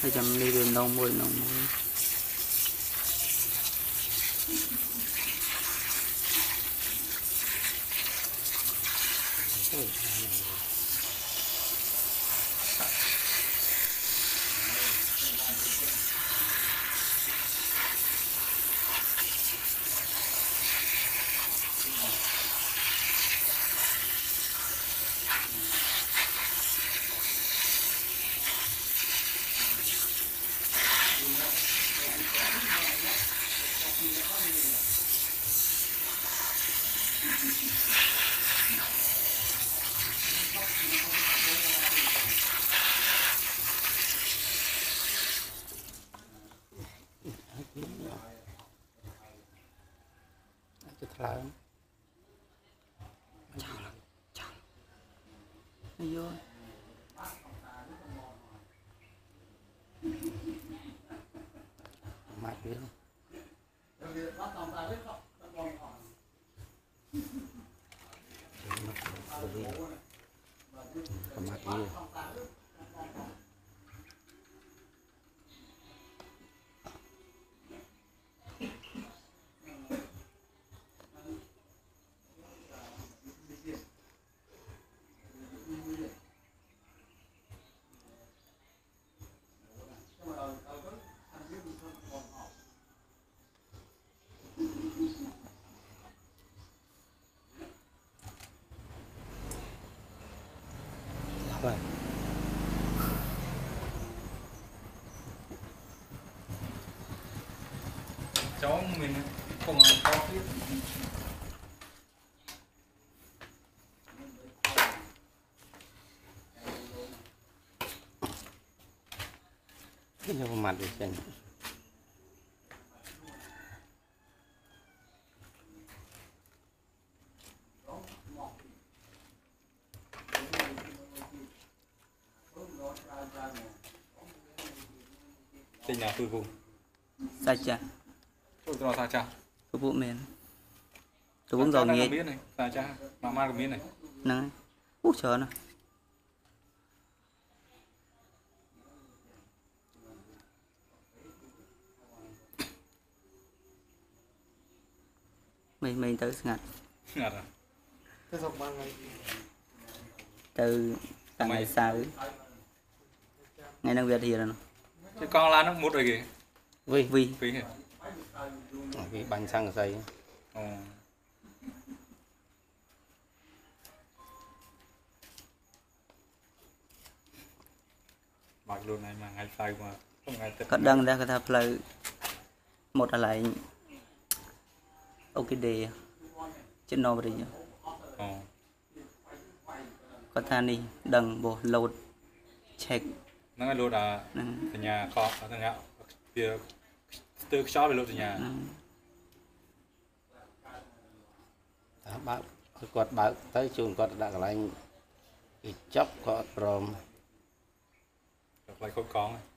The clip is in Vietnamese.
ហើយចាំនេះវាម្ដងមួយម្ដងមួយ lại không chào lắm. Chào. Lắm vô. Mạnh biết không Hãy subscribe cho kênh Ghiền Mì Gõ Để không bỏ lỡ những video hấp dẫn rồi cháu mình không có biết cái nhau mặt được chẳng tên là phu vùng sa cha tôi nói sa cha? Phu vụ men tôi cũng giàu nghe biết này. Sa cha. Mà ma cũng biết này. Nè út chờ nè mình mình tự ngặt ngặt à? Từ dọc ba ngày. Từ tặng ngày sau ngày đang việt thì rồi chứ con lá nó mút rồi kìa. Vi vi vi kìa. Ờ, vi banh sang dây ừ. Ờ. mặc luôn này mà ngay phơi mà không ngay tới có đăng ra cái tháp lời một là lại ok đề trên nó vậy nhỉ? Ờ. Có đi đằng bộ lột check. ហ្នឹងហើយលោតអាសញ្ញាកកសញ្ញាវាស្ទើរខ្យល់វាលោតសញ្ញាតាមបើកគឺគាត់បើកទៅជូនគាត់ទៅដាក់កន្លែងគេចាប់គាត់ព្រមគាត់ខ្លាចខូចកង់ហ្នឹង